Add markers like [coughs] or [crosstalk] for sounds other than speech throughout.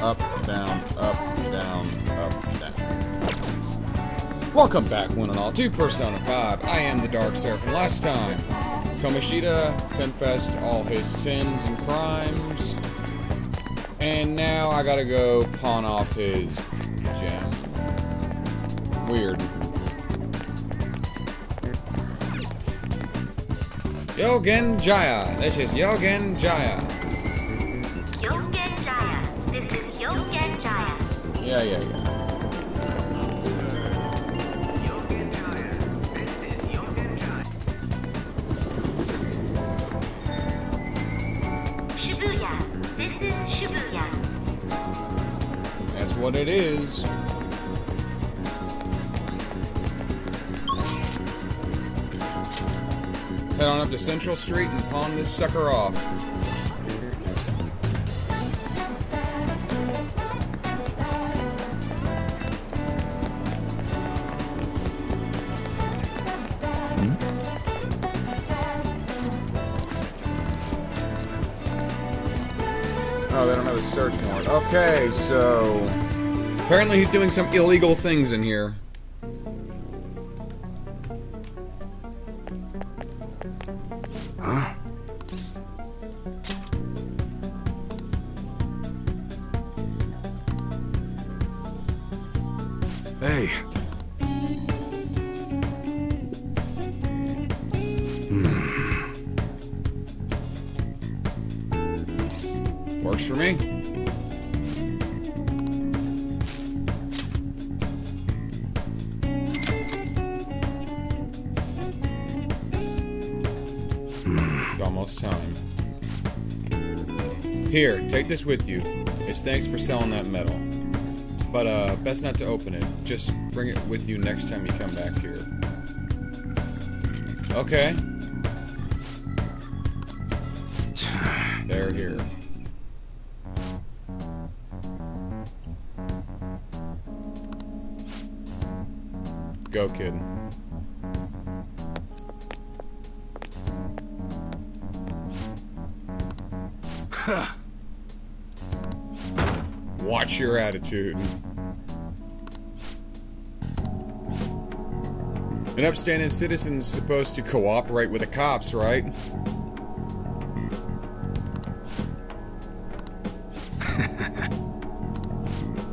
Up, down, up, down, up, down. Welcome back, one and all, to Persona 5. I am the Dark Seraph, last time, Kamoshida confessed all his sins and crimes, and now I gotta go pawn off his gem. Weird. Yongen-Jaya. This is Yongen-Jaya. Yeah, yeah, yeah. Shibuya. This is Shibuya. That's what it is. Head on up to Central Street and pawn this sucker off. Okay, so... Apparently he's doing some illegal things in here. Take this with you. It's thanks for selling that metal. But, uh, best not to open it. Just bring it with you next time you come back here. Okay. They're here. Go, kid. Watch your attitude. An upstanding citizen's supposed to cooperate with the cops, right? [laughs]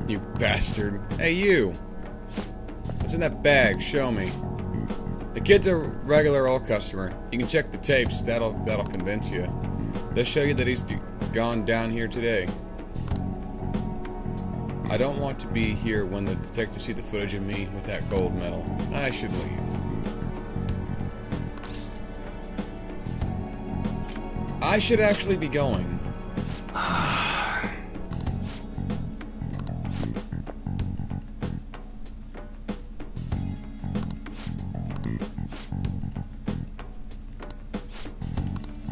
you bastard. Hey, you. What's in that bag? Show me. The kid's a regular old customer. You can check the tapes. That'll that'll convince you. They'll show you that he's gone down here today. I don't want to be here when the detectives see the footage of me with that gold medal. I should leave. I should actually be going. [sighs]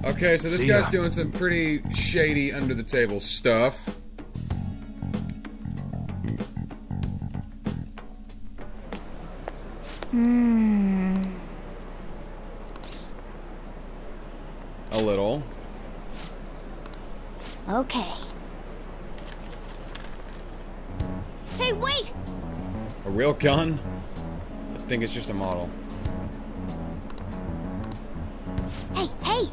Okay, so this See guy's ya. doing some pretty shady under the table stuff. It's just a model. Hey, hey!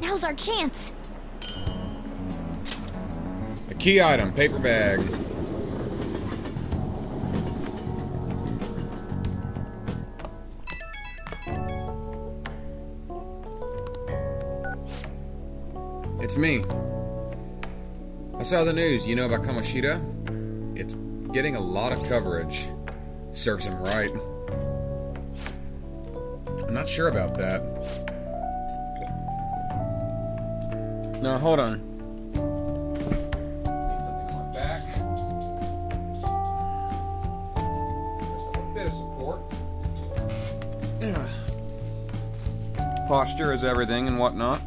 Now's our chance. A key item, paper bag. It's me. I saw the news. You know about Kamoshida? It's getting a lot of coverage. Serves him right. I'm not sure about that. No, hold on. Need something on my back. Just a bit of support. Posture is everything and whatnot.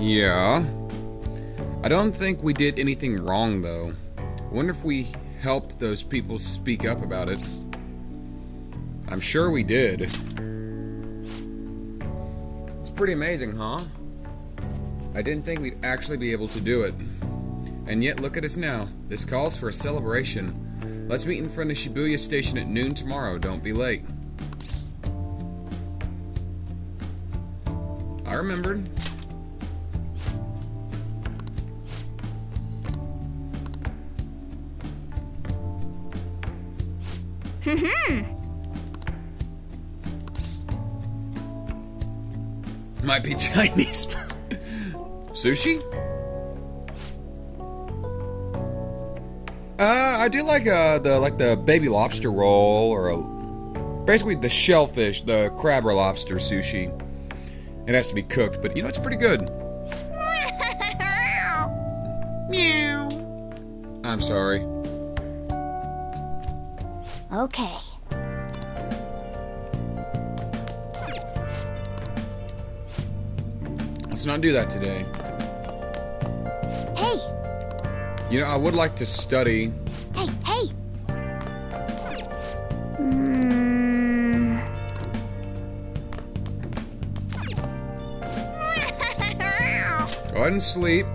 Yeah. I don't think we did anything wrong, though. I wonder if we helped those people speak up about it. I'm sure we did. It's pretty amazing, huh? I didn't think we'd actually be able to do it. And yet, look at us now. This calls for a celebration. Let's meet in front of Shibuya Station at noon tomorrow. Don't be late. I remembered. Might be Chinese. [laughs] Sushi? Uh, I do like uh the like the baby lobster roll or a, basically the shellfish, the crab or lobster sushi. It has to be cooked, but you know it's pretty good. [laughs] Meow. I'm sorry. Okay. Let's not do that today. Hey, You know, I would like to study. hey, hey. Go ahead and sleep.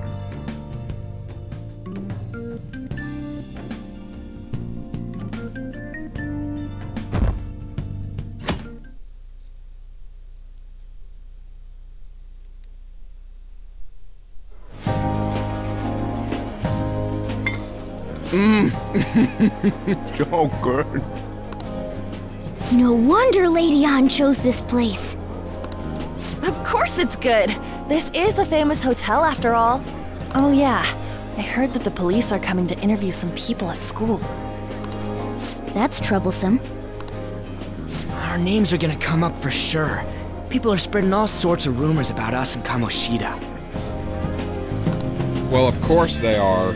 [laughs] So good. no wonder Lady Ann chose this place. Of course it's good. This is a famous hotel after all. Oh yeah, I heard that the police are coming to interview some people at school. That's troublesome. Our names are gonna come up for sure. People are spreading all sorts of rumors about us and Kamoshida. Well, of course they are.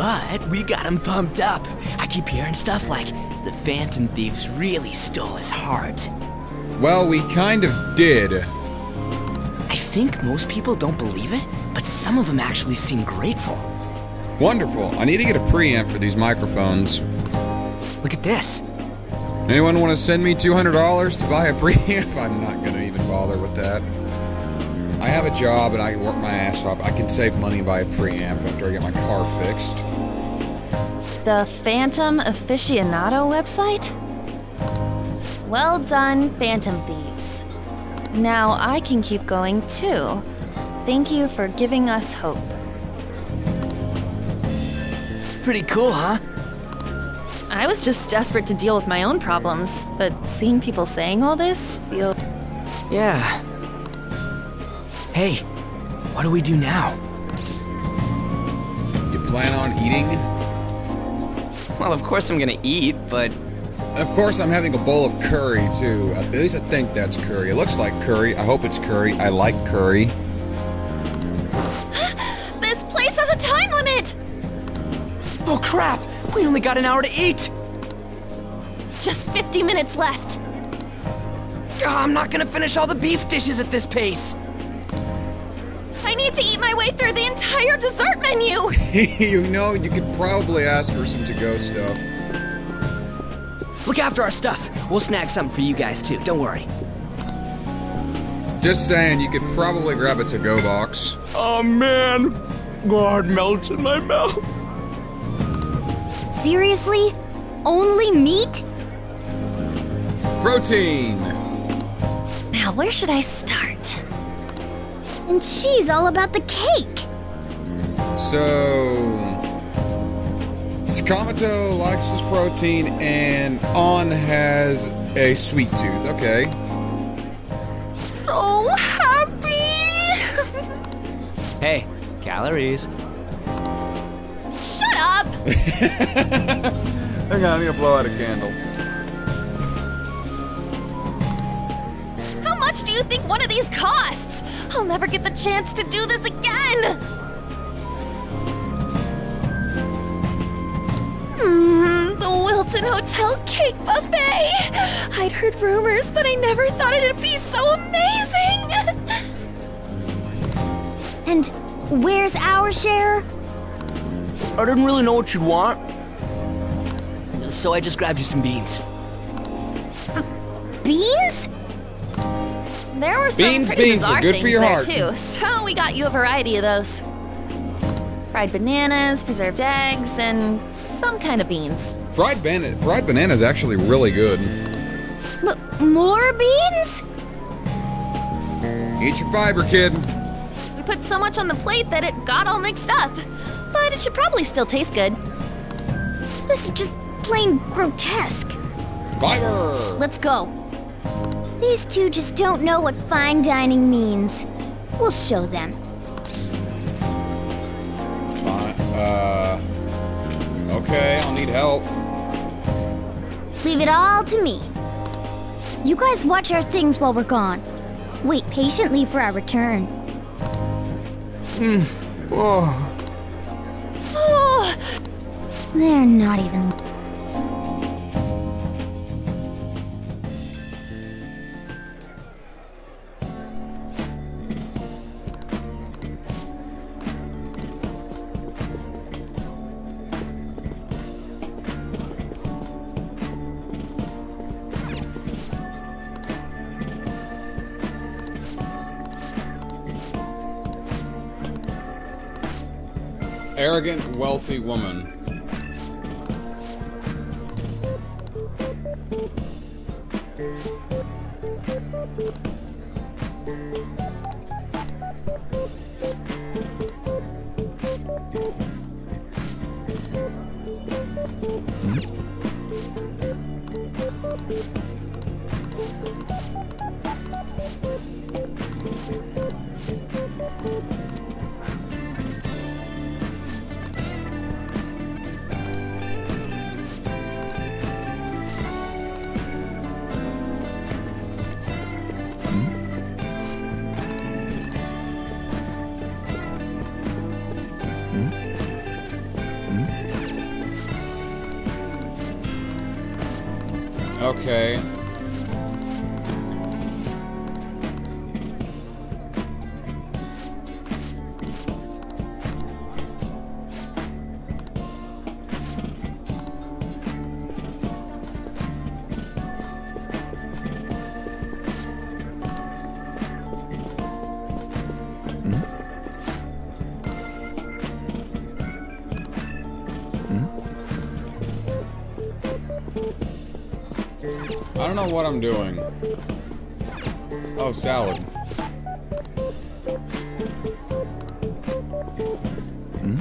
But we got him pumped up. I keep hearing stuff like the Phantom Thieves really stole his heart. Well, we kind of did. I think most people don't believe it, but some of them actually seem grateful. Wonderful. I need to get a preamp for these microphones. Look at this. Anyone want to send me $200 to buy a [laughs] preamp? I'm not going to even bother with that. I have a job and I work my ass off. I can save money and buy a preamp after I get my car fixed. The Phantom Aficionado website? Well done, Phantom Thieves. Now I can keep going too. Thank you for giving us hope. Pretty cool, huh? I was just desperate to deal with my own problems, but seeing people saying all this feel Yeah. Hey, what do we do now? You plan on eating? Well, of course I'm gonna eat, but Of course, I'm having a bowl of curry too. At least I think that's curry. It looks like curry. I hope it's curry. I like curry. [gasps] This place has a time limit! oh crap! We only got an hour to eat. Just 50 minutes left. I'm not gonna finish all the beef dishes at this pace. I need to eat my way through the entire dessert menu! [laughs] [laughs] you know, you could probably ask for some to-go stuff. Look after our stuff. We'll snag something for you guys too. Don't worry. Just saying, you could probably grab a to-go box. Oh man, God melts in my mouth. Seriously? Only meat? Protein! Now, where should I start? And she's all about the cake. So... Sakamoto likes his protein, and On has a sweet tooth. Okay. So happy! [laughs] Hey, calories. Shut up! [laughs] Hang on, I need to blow out a candle. How much do you think one of these costs? I'll never get the chance to do this again! Mmm, the Wilton Hotel Cake Buffet! I'd heard rumors, but I never thought it'd be so amazing! And where's our share? I didn't really know what you'd want. So I just grabbed you some beans. beans. There were some Beans, pretty beans are bizarre good for things your there heart. too, so we got you a variety of those. Fried bananas, preserved eggs, and some kind of beans. Fried banana, fried banana is actually really good. M- more beans? Eat your fiber, kid. We put so much on the plate that it got all mixed up. But it should probably still taste good. This is just plain grotesque. Fiber. Let's go. These two just don't know what fine dining means. We'll show them. Fine. Uh. Okay, I'll need help. Leave it all to me. You guys watch our things while we're gone. Wait patiently for our return. Hmm. Oh. Oh, [sighs] They're not even. Arrogant, wealthy woman. I'm doing. Oh, salad. Hmm?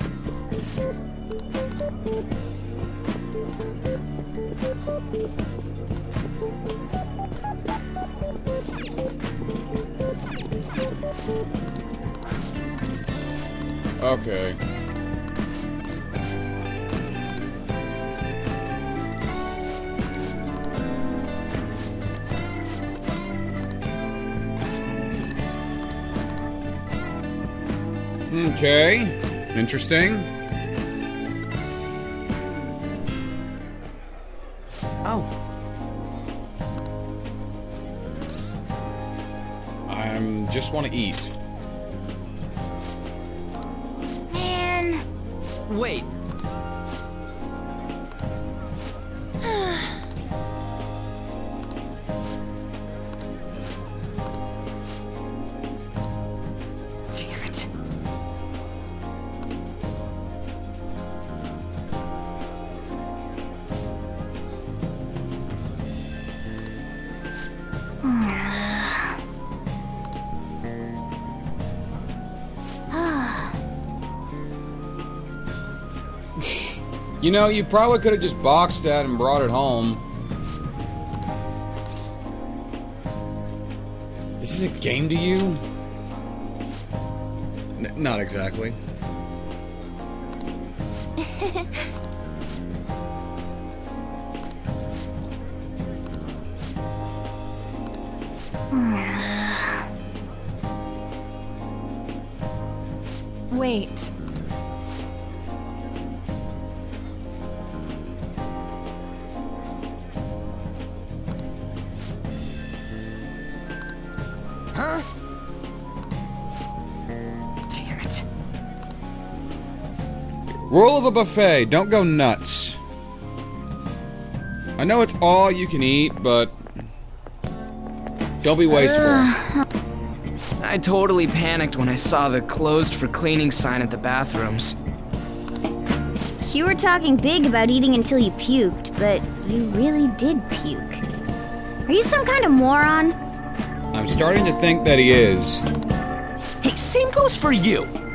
Okay. Okay. Interesting. Oh, I just want to eat. You know, you probably could have just boxed that and brought it home. This is a game to you? N- not exactly. The buffet, don't go nuts. I know it's all you can eat, but don't be wasteful. I totally panicked when I saw the closed for cleaning sign at the bathrooms. You were talking big about eating until you puked, but you really did puke. Are you some kind of moron? I'm starting to think that he is. Hey, same goes for you.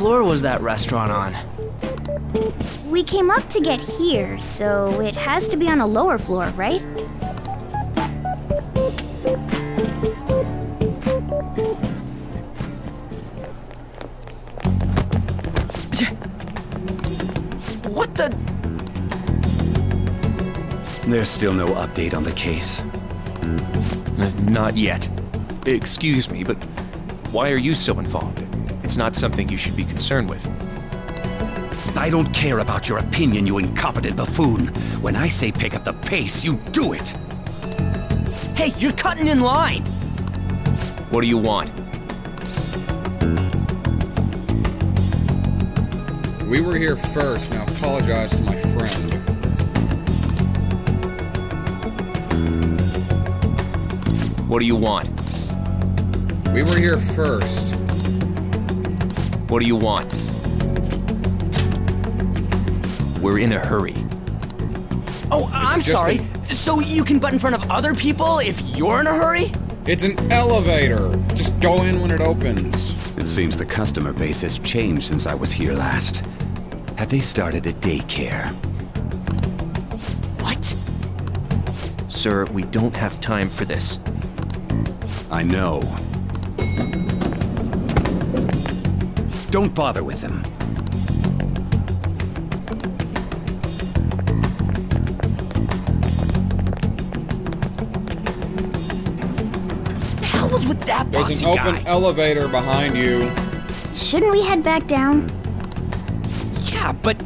What floor was that restaurant on? We came up to get here, so it has to be on a lower floor, right? What the? There's still no update on the case. Not yet. Excuse me, but why are you so involved? It's not something you should be concerned with. I don't care about your opinion, you incompetent buffoon. When I say pick up the pace, you do it. Hey, you're cutting in line. What do you want? We were here first. Now apologize to my friend. What do you want? We were here first. What do you want? We're in a hurry. Oh, I'm just sorry. So you can butt in front of other people if you're in a hurry? It's an elevator. Just go in when it opens. It seems the customer base has changed since I was here last. Have they started a daycare? What? Sir, we don't have time for this. I know. Don't bother with them. The hell was with that There's bossy an open guy? elevator behind you. Shouldn't we head back down? yeah, but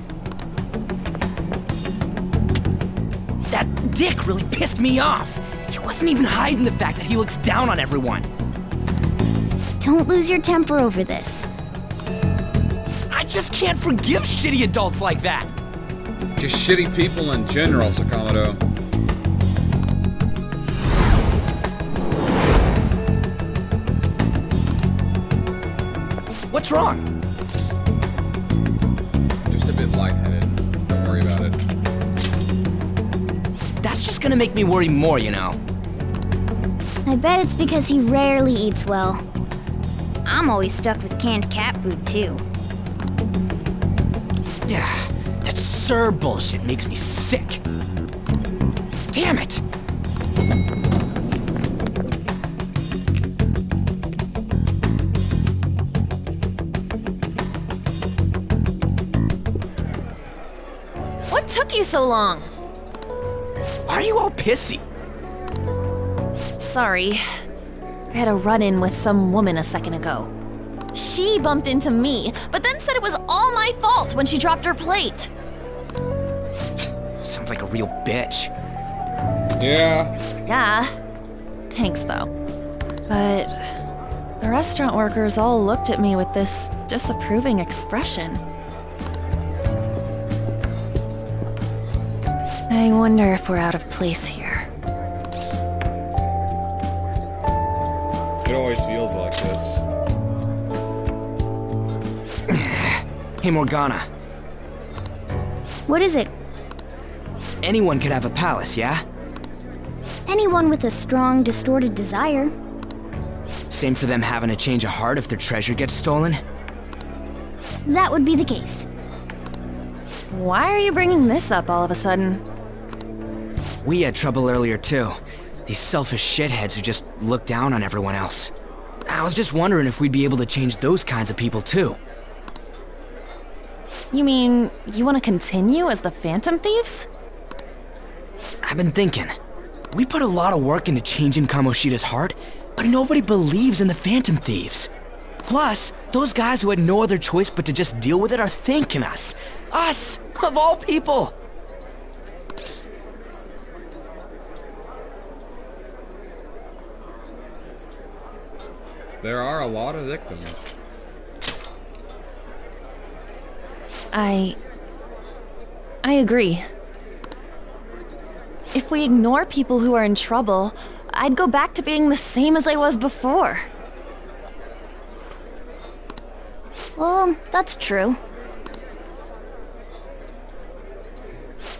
that dick really pissed me off. He wasn't even hiding the fact that he looks down on everyone. Don't lose your temper over this. I just can't forgive shitty adults like that. Just shitty people in general, Sakamoto. What's wrong? Just a bit lightheaded. Don't worry about it. That's just gonna make me worry more, you know. I bet it's because he rarely eats well. I'm always stuck with canned cat food, too. Yeah, that sir bullshit makes me sick. Damn it! What took you so long? Why are you all pissy? Sorry. I had a run in with some woman a second ago. She bumped into me, but then said it was all my fault when she dropped her plate. Sounds like a real bitch. Yeah, Yeah. Thanks, though. But the restaurant workers all looked at me with this disapproving expression. I wonder if we're out of place here. it always feels like Hey, Morgana. What is it? Anyone could have a palace, yeah? Anyone with a strong, distorted desire. Same for them having a change of heart if their treasure gets stolen? That would be the case. Why are you bringing this up all of a sudden? We had trouble earlier, too. These selfish shitheads who just look down on everyone else. I was just wondering if we'd be able to change those kinds of people, too. You mean you want to continue as the Phantom Thieves? I've been thinking. We put a lot of work into changing Kamoshida's heart, but nobody believes in the Phantom Thieves. Plus, those guys who had no other choice but to just deal with it are thanking us. Us, of all people! There are a lot of victims. I. I agree. If we ignore people who are in trouble, I'd go back to being the same as I was before. Well, that's true.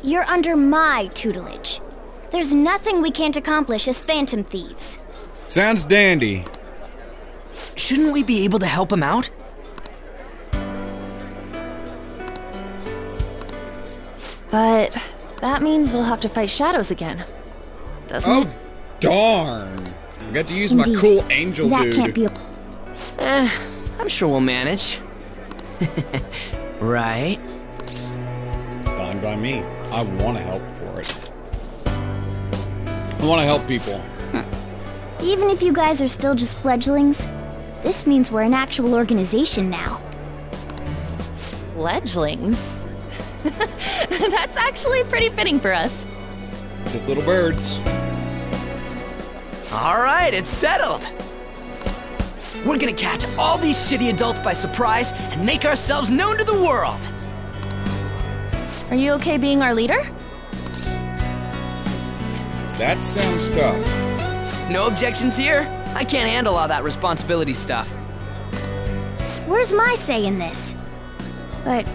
You're under my tutelage. There's nothing we can't accomplish as Phantom Thieves. Sounds dandy. Shouldn't we be able to help him out? But that means we'll have to fight shadows again. Doesn't it? Oh, darn. I got to use my cool angel that dude. can't be. Eh, I'm sure we'll manage. [laughs] right? Fine by me. I want to help for it. I want to help people. Even if you guys are still just fledglings, this means we're an actual organization now. Fledglings. [laughs] That's actually pretty fitting for us. Just little birds. All right, it's settled. We're gonna catch all these shitty adults by surprise and make ourselves known to the world. Are you okay being our leader? That sounds tough. No objections here? I can't handle all that responsibility stuff. Where's my say in this? But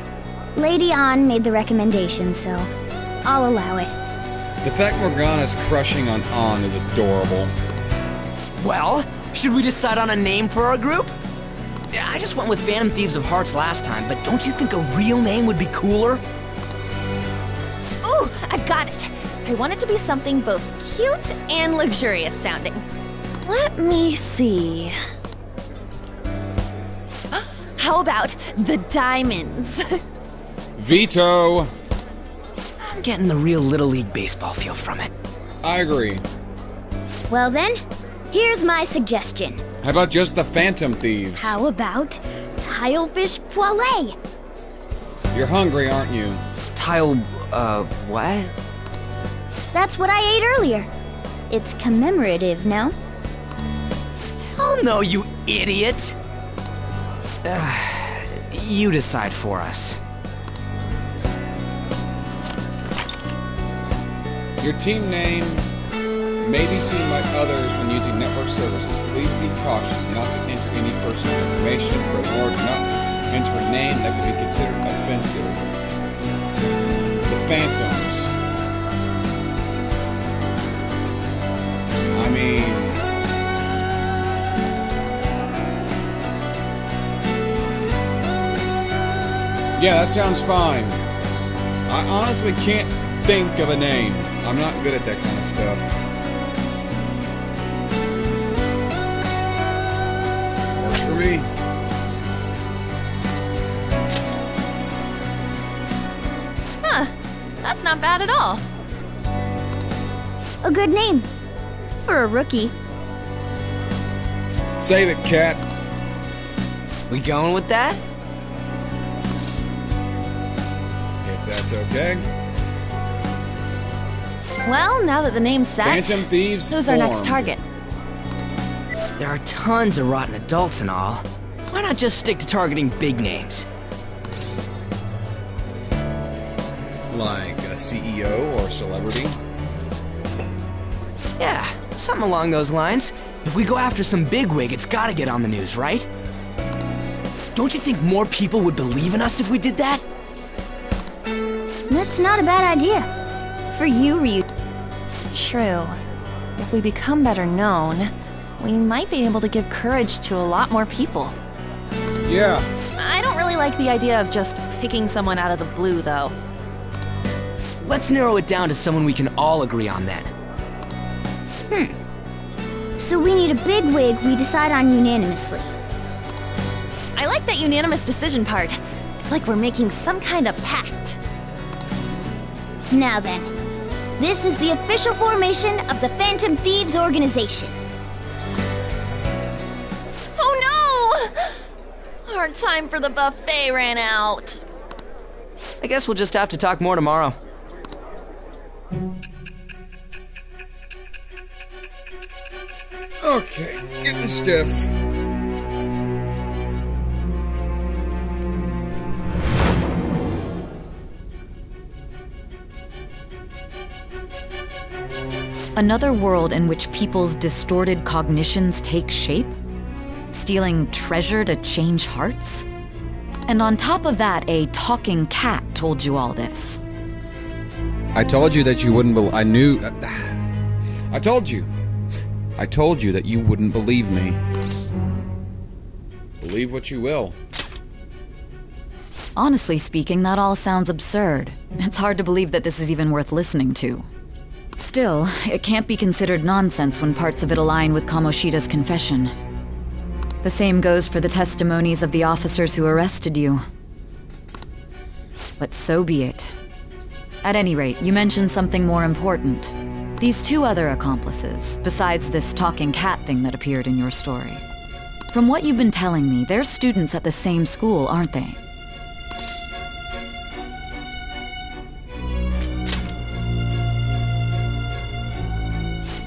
Lady Ann made the recommendation, so I'll allow it. The fact Morgana's crushing on On is adorable. Well, should we decide on a name for our group? Yeah, I just went with Phantom Thieves of Hearts last time, but don't you think a real name would be cooler? Ooh, I've got it. I want it to be something both cute and luxurious sounding. Let me see. How about the diamonds? [laughs] Veto! I'm getting the real Little League Baseball feel from it. I agree. Well then, here's my suggestion. How about just the Phantom Thieves? How about Tilefish Poilet? You're hungry, aren't you? Tile, uh, what? That's what I ate earlier. It's commemorative, no? Oh no, you idiot! Ugh, you decide for us. Your team name may be seen by others when using network services. Please be cautious not to enter any personal information. Do not enter a name that could be considered offensive. The Phantoms. I mean, yeah, that sounds fine. I honestly can't think of a name. I'm not good at that kind of stuff. Works for me. huh, that's not bad at all. A good name. For a rookie. Save it, cat. We going with that? If that's okay. Well, now that the name's set, Phantom Thieves. who's our next target? There are tons of rotten adults and all. Why not just stick to targeting big names? Like a CEO or celebrity. Yeah, something along those lines. If we go after some bigwig, it's gotta get on the news, right? Don't you think more people would believe in us if we did that? That's not a bad idea. For you, Ryu. True. If we become better known, we might be able to give courage to a lot more people. Yeah. I don't really like the idea of just picking someone out of the blue, though. Let's narrow it down to someone we can all agree on then. Hmm. So we need a big wig we decide on unanimously. I like that unanimous decision part. It's like we're making some kind of pact. Now then, this is the official formation of the Phantom Thieves organization. Oh no! Our time for the buffet ran out. I guess we'll just have to talk more tomorrow. Okay. Getting stiff. Another world in which people's distorted cognitions take shape? Stealing treasure to change hearts? And on top of that, a talking cat told you all this. I told you that you wouldn't bel I knew. Uh, [sighs] I told you. I told you that you wouldn't believe me. Believe what you will. Honestly speaking, that all sounds absurd. It's hard to believe that this is even worth listening to. Still, it can't be considered nonsense when parts of it align with Kamoshida's confession. The same goes for the testimonies of the officers who arrested you. But so be it. At any rate, you mentioned something more important. These two other accomplices, besides this talking cat thing that appeared in your story. From what you've been telling me, they're students at the same school, aren't they?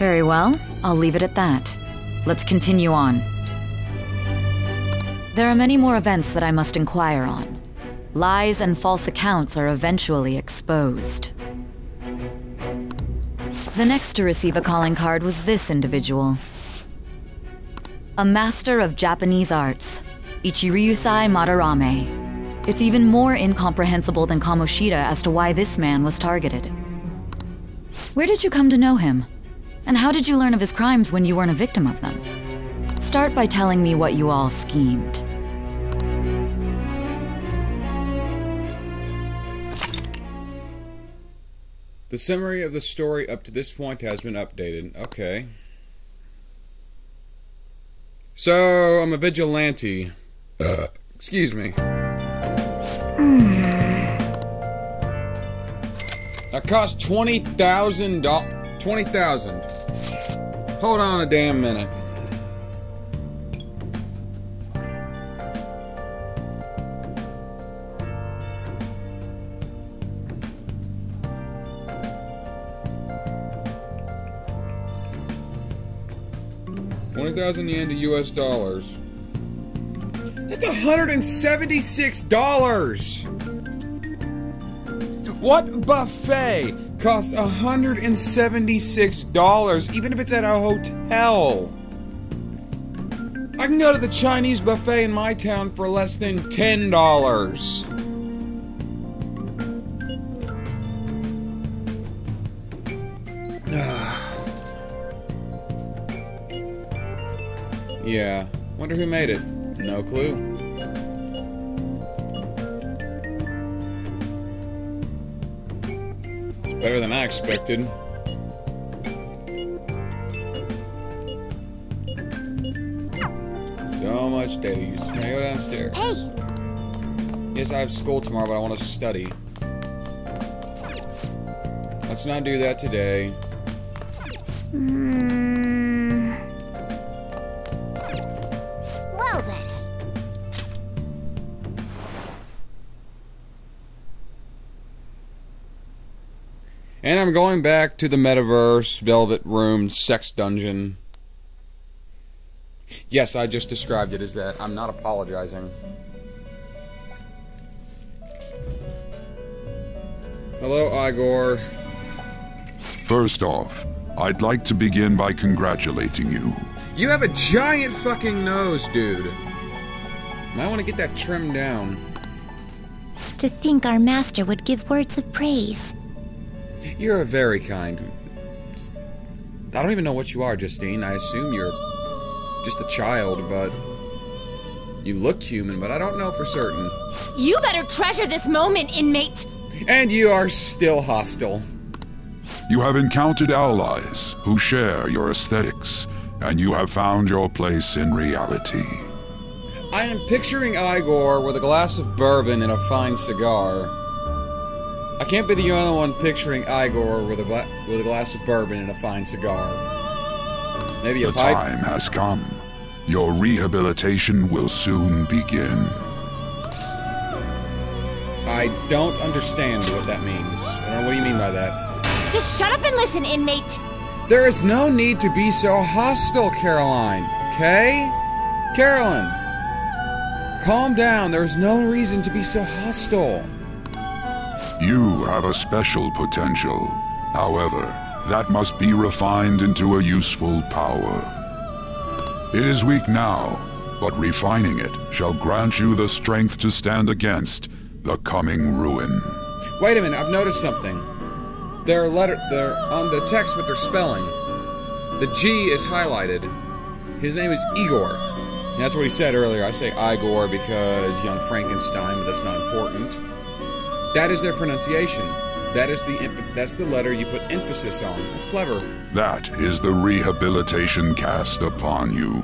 Very well, I'll leave it at that. Let's continue on. There are many more events that I must inquire on. Lies and false accounts are eventually exposed. The next to receive a calling card was this individual. A master of Japanese arts, Ichiryusai Madarame. It's even more incomprehensible than Kamoshida as to why this man was targeted. Where did you come to know him? And how did you learn of his crimes when you weren't a victim of them? Start by telling me what you all schemed. The summary of the story up to this point has been updated. Okay. So, I'm a vigilante. Uh, excuse me. That cost twenty thousand dollars. Twenty thousand. Hold on a damn minute. Twenty thousand yen to U.S. dollars. That's hundred and seventy-six dollars. What buffet costs $176 even if it's at a hotel? I can go to the Chinese buffet in my town for less than $10. [sighs] yeah, wonder who made it. No clue. Better than I expected. So much use. Can I go downstairs? Hey! Yes, I have school tomorrow, but I want to study. Let's not do that today. Hmm. And I'm going back to the metaverse, Velvet Room, Sex Dungeon. Yes, I just described it as that. I'm not apologizing. Hello, Igor. First off, I'd like to begin by congratulating you. You have a giant fucking nose, dude. Might want to get that trimmed down. To think our master would give words of praise. You're a very kind. I don't even know what you are, Justine. I assume you're just a child, but you look human, but I don't know for certain. You better treasure this moment, inmate! And you are still hostile. You have encountered allies who share your aesthetics, and you have found your place in reality. I am picturing Igor with a glass of bourbon and a fine cigar. I can't be the only one picturing Igor with a, gla with a glass of bourbon and a fine cigar. Maybe a The pipe. time has come. Your rehabilitation will soon begin. I don't understand what that means. I don't know what do you mean by that. Just shut up and listen, inmate! There is no need to be so hostile, Caroline. Okay? Carolyn, calm down. There's no reason to be so hostile. You have a special potential. However, that must be refined into a useful power. It is weak now, but refining it shall grant you the strength to stand against the coming ruin. Wait a minute, I've noticed something. Their letter, they're on the text with their spelling. The G is highlighted. His name is Igor. And that's what he said earlier. I say Igor because young Frankenstein, but that's not important. That is their pronunciation. That is the that's the letter you put emphasis on. It's clever. That is the rehabilitation cast upon you.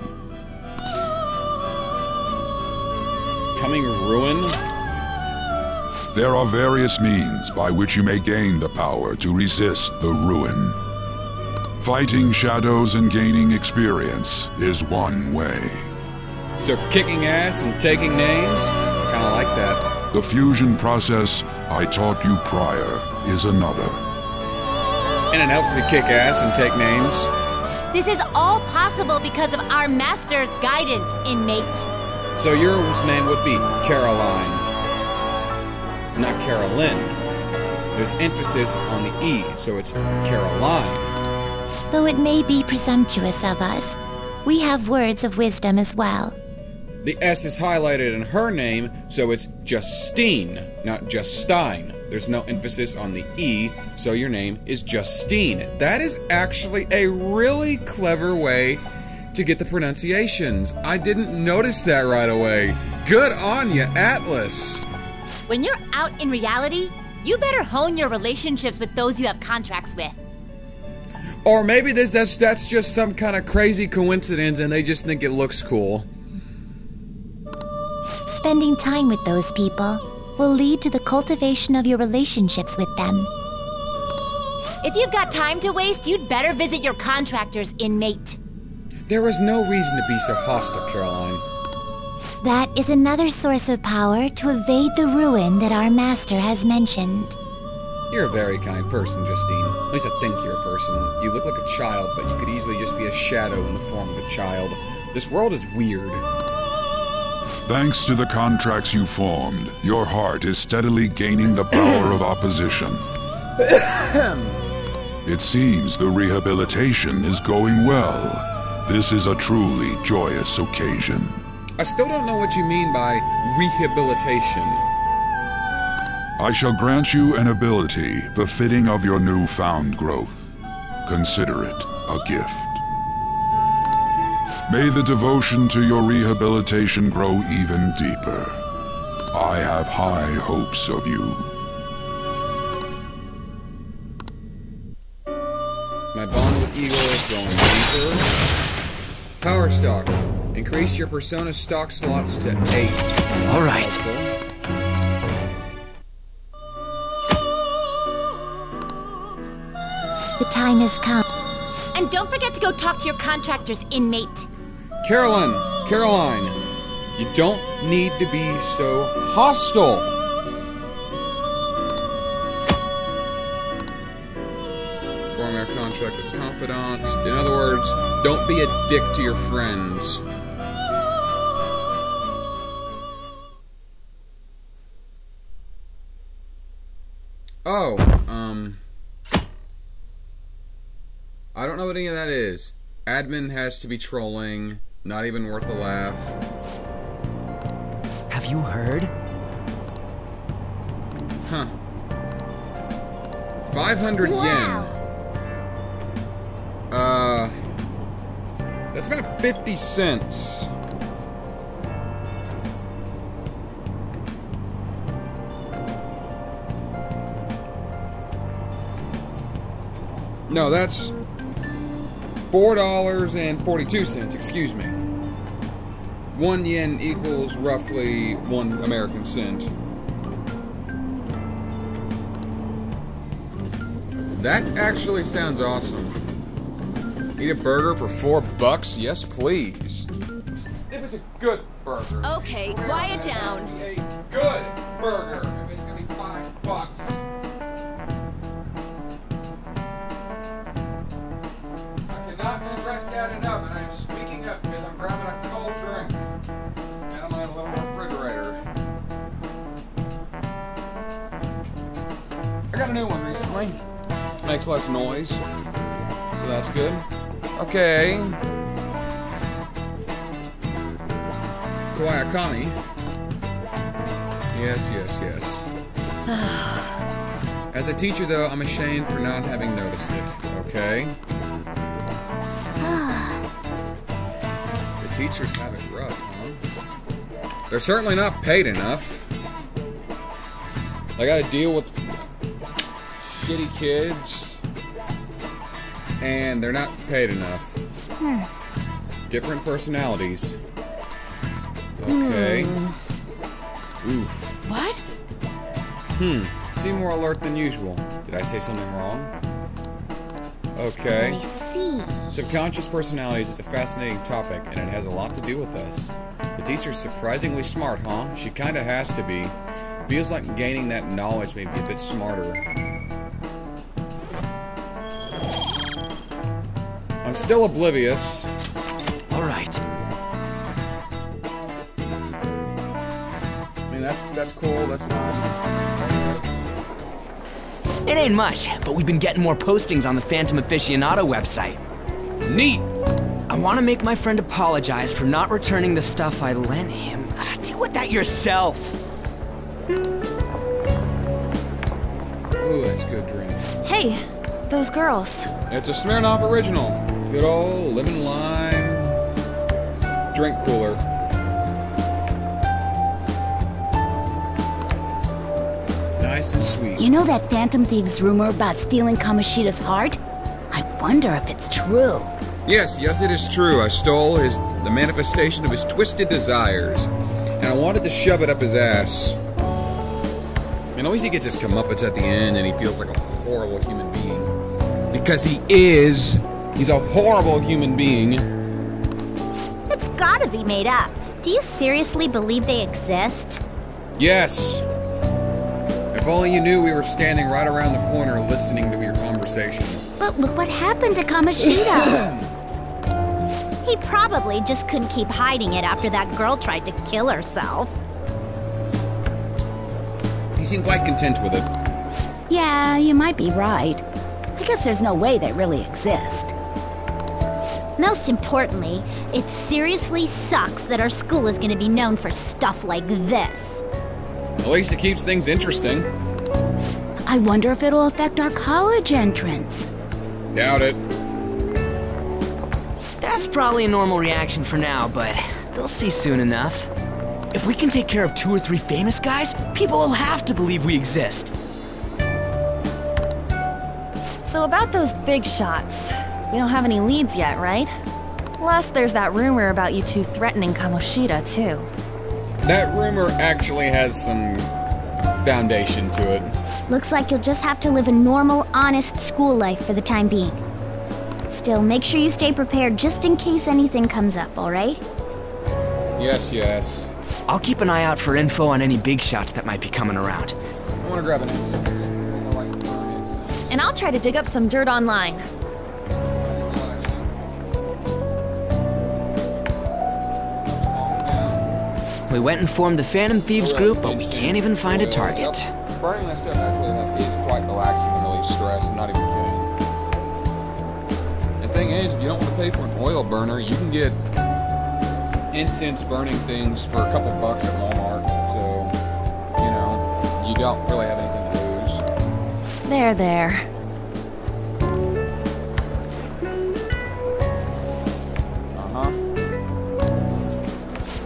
Coming ruin? There are various means by which you may gain the power to resist the ruin. Fighting shadows and gaining experience is one way. So kicking ass and taking names? I kinda like that. The fusion process I taught you prior is another. And it helps me kick ass and take names. This is all possible because of our master's guidance, inmate. So your name would be Caroline, not Carolyn. There's emphasis on the E, so it's Caroline. Though it may be presumptuous of us, we have words of wisdom as well. The S is highlighted in her name, so it's Justine, not Justine. There's no emphasis on the E, so your name is Justine. That is actually a really clever way to get the pronunciations. I didn't notice that right away. Good on you, Atlus. When you're out in reality, you better hone your relationships with those you have contracts with. Or maybe this that's that's just some kind of crazy coincidence and they just think it looks cool. Spending time with those people will lead to the cultivation of your relationships with them. If you've got time to waste, you'd better visit your contractors, inmate. There is no reason to be so hostile, Caroline. That is another source of power to evade the ruin that our master has mentioned. You're a very kind person, Justine. At least I think you're a person. You look like a child, but you could easily just be a shadow in the form of a child. This world is weird. Thanks to the contracts you formed, your heart is steadily gaining the power of opposition. [coughs] it seems the rehabilitation is going well. This is a truly joyous occasion. I still don't know what you mean by rehabilitation. I shall grant you an ability befitting of your newfound growth. Consider it a gift. May the devotion to your rehabilitation grow even deeper. I have high hopes of you. My bond with Igor is going deeper. Power stock. Increase your persona stock slots to 8. All right. The time has come. And don't forget to go talk to your contractors, inmate. Carolyn, Caroline, you don't need to be so hostile. Form a contract with confidants. In other words, don't be a dick to your friends. Oh, um... I don't know what any of that is. Admin has to be trolling. Not even worth a laugh. Have you heard? Huh. 500 Wow. yen. Uh. That's about 50 cents. No, that's $4.42, excuse me. One yen equals roughly one American cent. That actually sounds awesome. Eat a burger for four bucks? Yes, please. If it's a good burger. Okay, quiet down. A good burger. Got a new one recently. makes less noise. So that's good. Okay. Kawakami. Yes, yes, yes. [sighs] As a teacher, though, I'm ashamed for not having noticed it, okay? [sighs] the teachers have it rough, huh? They're certainly not paid enough. They gotta deal with shitty kids, and they're not paid enough. Different personalities. Okay. Oof. What? Hmm. Seem more alert than usual. Did I say something wrong? Okay. I see. Subconscious personalities is a fascinating topic, and it has a lot to do with us. The teacher's surprisingly smart, huh? She kinda has to be. Feels like gaining that knowledge may be a bit smarter. Still oblivious. All right. I mean, that's that's cool. That's fine. It ain't much, but we've been getting more postings on the Phantom Aficionado website. Neat. I want to make my friend apologize for not returning the stuff I lent him. Ah, Deal with that yourself. Ooh, that's good drink. Hey, those girls. It's a Smirnoff original. Good old lemon lime drink cooler. Nice and sweet. You know that Phantom Thieves rumor about stealing Kamoshida's heart? I wonder if it's true. Yes, yes, it is true. I stole his the manifestation of his twisted desires, and I wanted to shove it up his ass. And always he gets his comeuppance at the end, and he feels like a horrible human being because he is. He's a horrible human being. It's gotta be made up. Do you seriously believe they exist? Yes. If only you knew we were standing right around the corner listening to your conversation. But look what happened to Kamoshida. [coughs] he probably just couldn't keep hiding it after that girl tried to kill herself. He seemed quite content with it. Yeah, you might be right. I guess there's no way they really exist. Most importantly, it seriously sucks that our school is going to be known for stuff like this. At least it keeps things interesting. I wonder if it'll affect our college entrance. Doubt it. That's probably a normal reaction for now, but they'll see soon enough. If we can take care of two or three famous guys, people will have to believe we exist. So about those big shots. We don't have any leads yet, right? Plus, there's that rumor about you two threatening Kamoshida, too. That rumor actually has some foundation to it. Looks like you'll just have to live a normal, honest school life for the time being. Still, make sure you stay prepared just in case anything comes up, alright? Yes, yes. I'll keep an eye out for info on any big shots that might be coming around. I want to grab an incense. I like to burn incense. And I'll try to dig up some dirt online. We went and formed the Phantom Thieves group, but we can't even find a target. Burning that stuff actually like, is quite relaxing and relieves stress. I'm not even kidding. The thing is, if you don't want to pay for an oil burner, you can get incense burning things for a couple bucks at Walmart. So, you know, you don't really have anything to lose. There, there.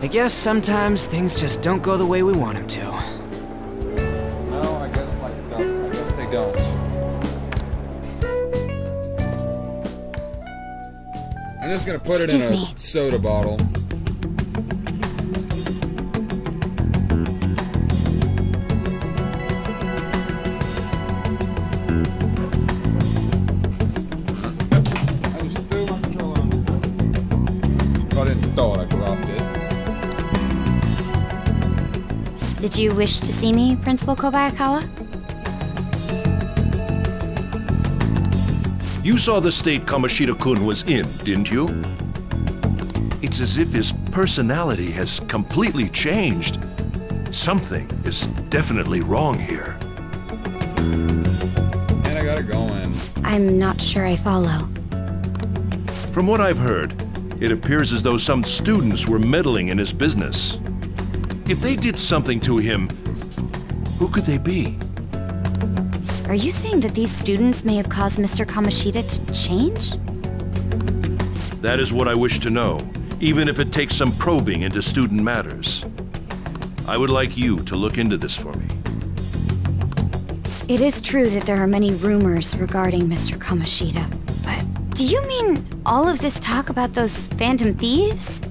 I guess sometimes things just don't go the way we want them to. No, I guess like uh, I guess they don't. I'm just gonna put it in a me. soda bottle. You wish to see me, Principal Kobayakawa? You saw the state Kamoshida-kun was in, didn't you? It's as if his personality has completely changed. Something is definitely wrong here. And I got it going. I'm not sure I follow. From what I've heard, it appears as though some students were meddling in his business. If they did something to him, who could they be? Are you saying that these students may have caused Mr. Kamoshida to change? That is what I wish to know, even if it takes some probing into student matters. I would like you to look into this for me. It is true that there are many rumors regarding Mr. Kamoshida, but do you mean all of this talk about those phantom thieves?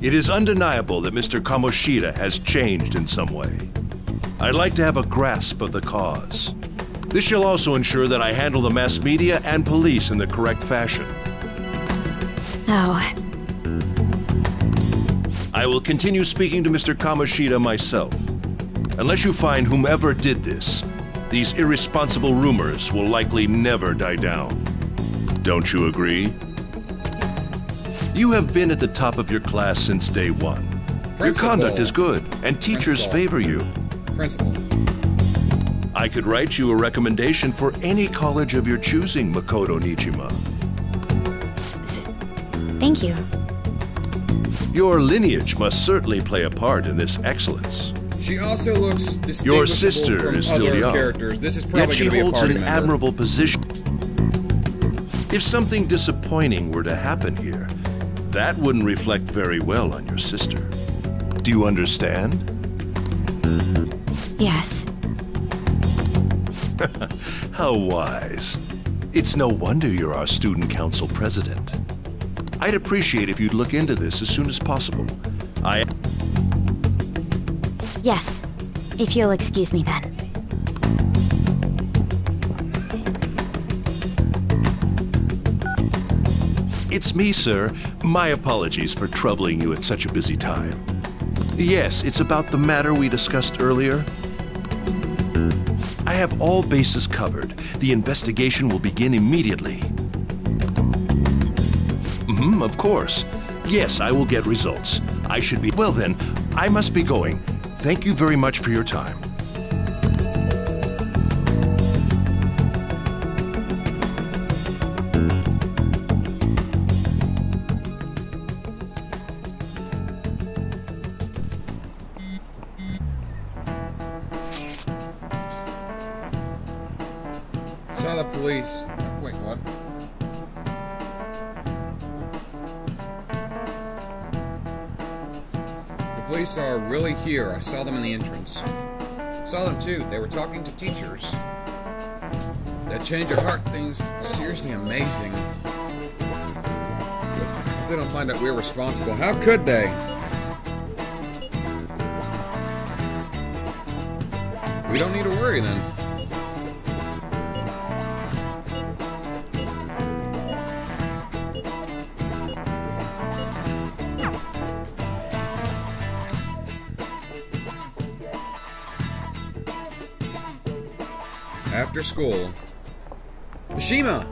It is undeniable that Mr. Kamoshida has changed in some way. I'd like to have a grasp of the cause. This shall also ensure that I handle the mass media and police in the correct fashion. Oh, I will continue speaking to Mr. Kamoshida myself. Unless you find whomever did this, these irresponsible rumors will likely never die down. Don't you agree? You have been at the top of your class since day one. Your conduct is good, and teachers Principal. favor you. Principal. I could write you a recommendation for any college of your choosing, Makoto Nijima. thank you. Your lineage must certainly play a part in this excellence. She also looks distinguishable Your sister from is still other young. characters. This is Yet probably she going to be a holds party an member. admirable position. If something disappointing were to happen here, that wouldn't reflect very well on your sister. Do you understand? Yes. [laughs] How wise. It's no wonder you're our student council president. I'd appreciate if you'd look into this as soon as possible. I Yes. If you'll excuse me then. It's me, sir. My apologies for troubling you at such a busy time. Yes, it's about the matter we discussed earlier. I have all bases covered. The investigation will begin immediately. Hmm, of course. Yes, I will get results. I should be. Well then, I must be going. Thank you very much for your time. Here. I saw them in the entrance. Saw them too. They were talking to teachers. That change of heart thing's seriously amazing. They don't find out we're responsible. How could they? We don't need to worry then. After school. Mishima!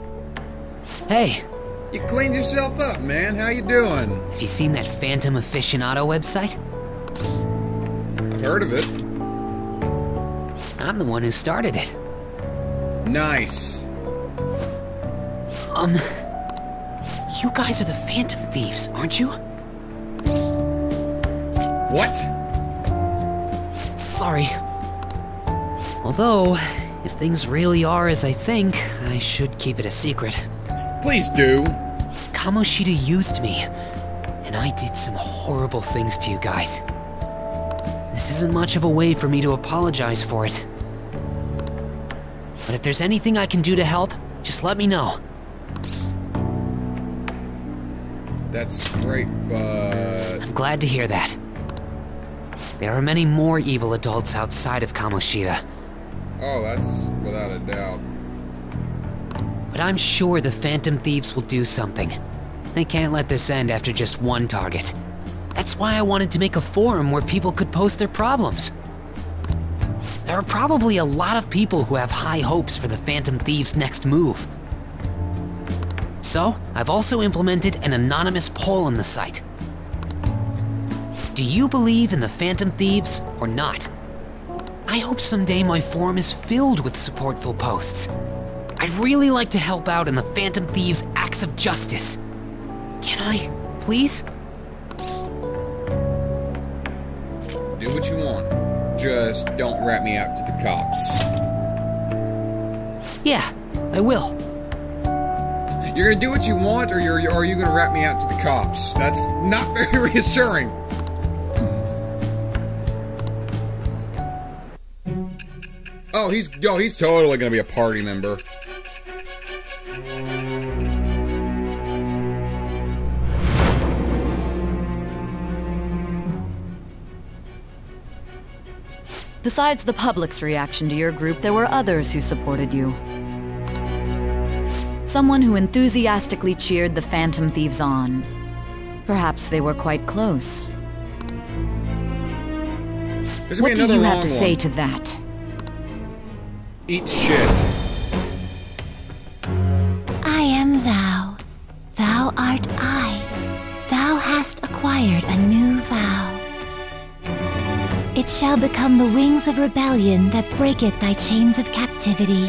Hey, You cleaned yourself up, man. How you doing? have you seen that Phantom Aficionado website? I've heard of it. I'm the one who started it. Nice. Um, you guys are the Phantom Thieves, aren't you? What? Sorry. Although, if things really are as I think, I should keep it a secret. Please do. Kamoshida used me, and I did some horrible things to you guys. This isn't much of a way for me to apologize for it. But if there's anything I can do to help, just let me know. That's great, but. I'm glad to hear that. There are many more evil adults outside of Kamoshida, Oh, that's without a doubt. but I'm sure the Phantom Thieves will do something. They can't let this end after just one target. That's why I wanted to make a forum where people could post their problems. There are probably a lot of people who have high hopes for the Phantom Thieves' next move. So, I've also implemented an anonymous poll on the site. Do you believe in the Phantom Thieves or not? I hope someday my forum is filled with supportful posts. I'd really like to help out in the Phantom Thieves' acts of justice. Can I, please? Do what you want. Just don't rat me out to the cops. Yeah, I will. You're gonna do what you want, or you're, or are you gonna rat me out to the cops? That's not [laughs] very reassuring. Oh, he's oh, he's totally gonna be a party member. Besides the public's reaction to your group, there were others who supported you. Someone who enthusiastically cheered the Phantom Thieves on. Perhaps they were quite close. What do you have to one. say to that? Eat shit. I am thou. Thou art I. Thou hast acquired a new vow. It shall become the wings of rebellion that breaketh thy chains of captivity.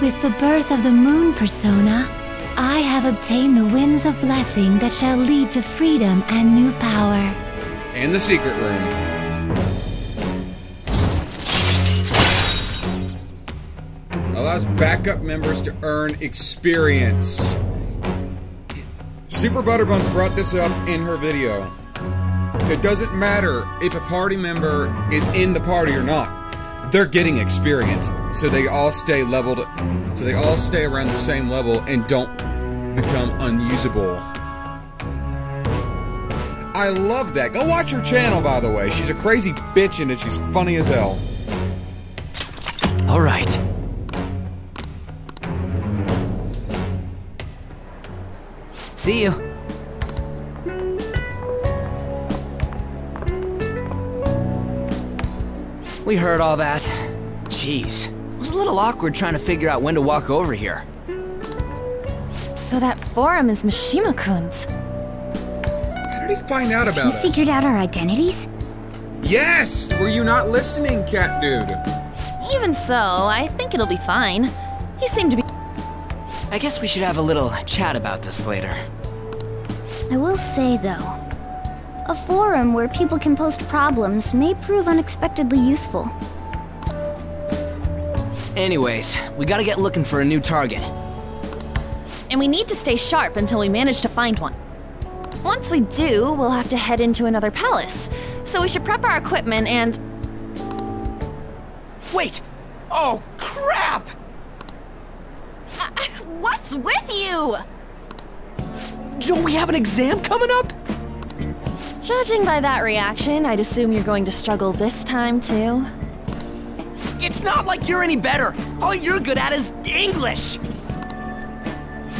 With the birth of the moon persona, I have obtained the winds of blessing that shall lead to freedom and new power. In the secret room. Allows backup members to earn experience. Super Butterbuns brought this up in her video. It doesn't matter if a party member is in the party or not. They're getting experience, so they all stay leveled, so they all stay around the same level and don't become unusable. I love that. Go watch her channel, by the way. She's a crazy bitch and she's funny as hell. All right. See you. We heard all that. Jeez. It was a little awkward trying to figure out when to walk over here. So that forum is Mishima-kun's. How did he find out Has about he us? figured out our identities? Yes! Were you not listening, cat dude? Even so, I think it'll be fine. He seemed to be- I guess we should have a little chat about this later. I will say, though, a forum where people can post problems may prove unexpectedly useful. Anyways, we gotta get looking for a new target. And we need to stay sharp until we manage to find one. Once we do, we'll have to head into another palace. So we should prep our equipment and... Wait! Oh, crap! Uh, [laughs] what's with you? Don't we have an exam coming up? Judging by that reaction, I'd assume you're going to struggle this time too. It's not like you're any better. All you're good at is English.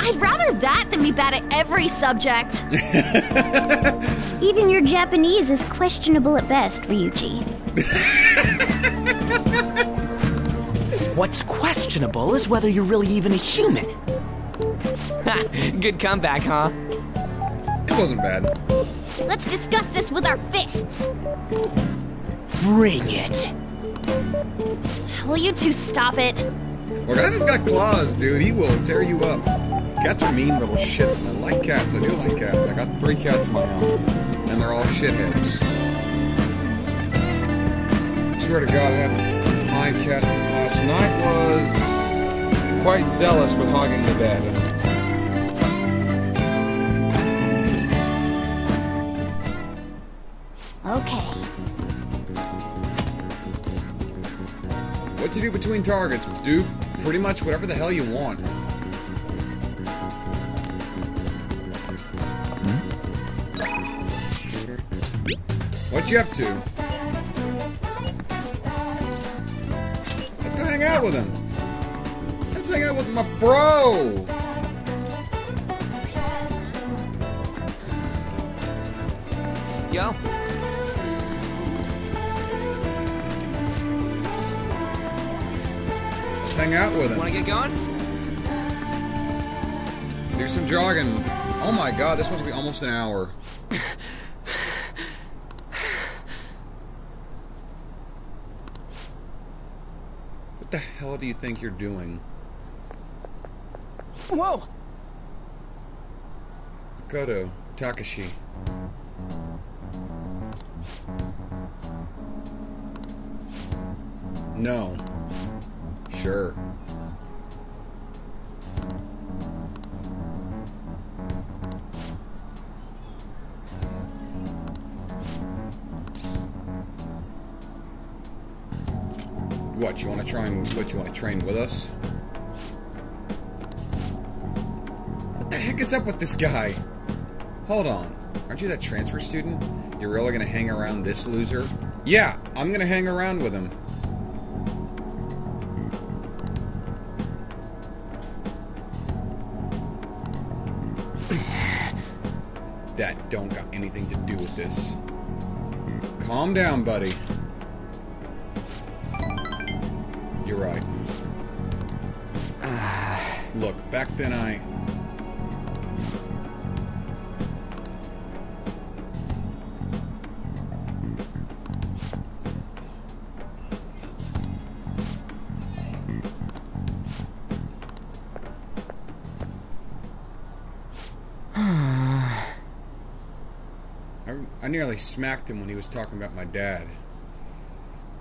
I'd rather that than be bad at every subject. [laughs] Even your Japanese is questionable at best, Ryuji. What's questionable is whether you're really even a human. [laughs] Good comeback, huh? It wasn't bad. Let's discuss this with our fists. Bring it. Will you two stop it? Morgana's got claws, dude. He will tear you up. Cats are mean little shits, and I like cats. I do like cats. I got three cats of my own, and they're all shitheads. I swear to God, I had my cat last night was quite zealous with hogging the bed. What to do between targets? Do pretty much whatever the hell you want. What you up to? Let's go hang out with him. Let's hang out with my bro. Yo. Hang out with him. Wanna get going? Do some jogging. Oh my god, this one's gonna be almost an hour. what the hell do you think you're doing? Whoa! Kodo Takashi. No. Sure. What, you want to try and, what, you want to train with us? What the heck is up with this guy? Hold on. Aren't you that transfer student? You're really gonna hang around this loser? Yeah, I'm gonna hang around with him. Don't got anything to do with this. Calm down, buddy. You're right. [sighs] Look, back then I... I smacked him when he was talking about my dad.